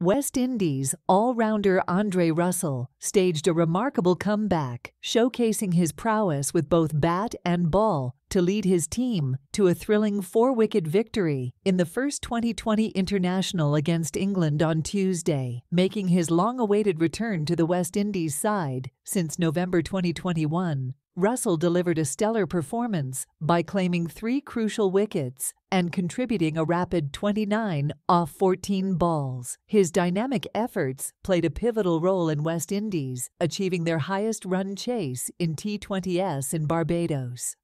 West Indies all rounder Andre Russell staged a remarkable comeback, showcasing his prowess with both bat and ball to lead his team to a thrilling four wicket victory in the first 2020 international against England on Tuesday, making his long awaited return to the West Indies side since November 2021. Russell delivered a stellar performance by claiming three crucial wickets and contributing a rapid 29 off 14 balls. His dynamic efforts played a pivotal role in West Indies achieving their highest run chase in T20S in Barbados.